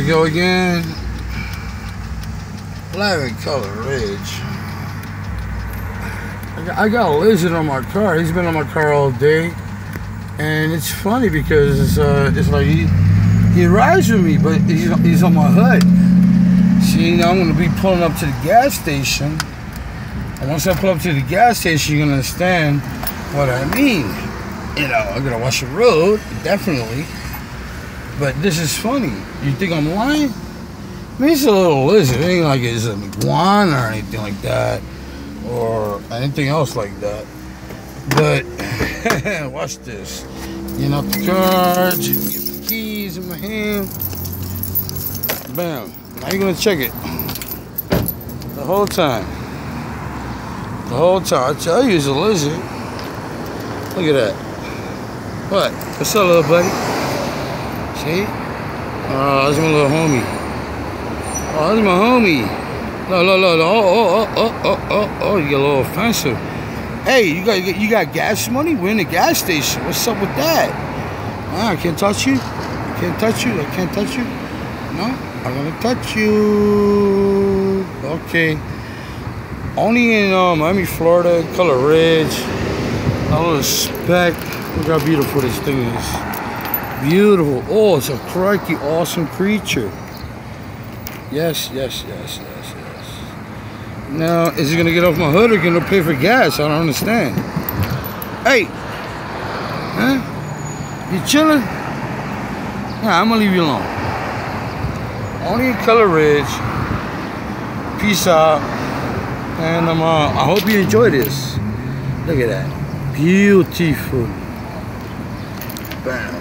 we go again. Lavin Cutler Ridge. I got, a lizard on my car. He's been on my car all day. And it's funny because it's, uh, it's like he, he rides with me, but he's, he's on my hood. See, now I'm going to be pulling up to the gas station. And once I pull up to the gas station, you're going to understand what I mean. You know, I'm going to watch the road, definitely. But this is funny. You think I'm lying? I mean, it's a little lizard. It ain't like it's an iguana or anything like that. Or anything else like that. But, watch this. You know, the charge, get the keys in my hand. Bam. Now you're going to check it. The whole time. The whole time. I tell you, it's a lizard. Look at that. What? What's up, little buddy? See? Oh, that's my little homie. Oh, that's my homie. No, no, no, no. Oh, oh, oh, oh, oh, oh, you get a little offensive. Hey, you got you got gas money? We're in the gas station. What's up with that? Ah, I can't touch you. I can't touch you. I can't touch you. No, I'm gonna touch you. Okay. Only in uh, Miami, Florida, Cutler Ridge. A little speck. Look how beautiful this thing is. Beautiful. Oh, it's a crikey awesome creature. Yes, yes, yes, yes, yes. Now, is he gonna get off my hood or gonna pay for gas? I don't understand. Hey! Huh? You chilling? Yeah, I'm gonna leave you alone. Only in Cutler Ridge. Peace out. And um, uh, I hope you enjoy this. Look at that. Beautiful. Bam.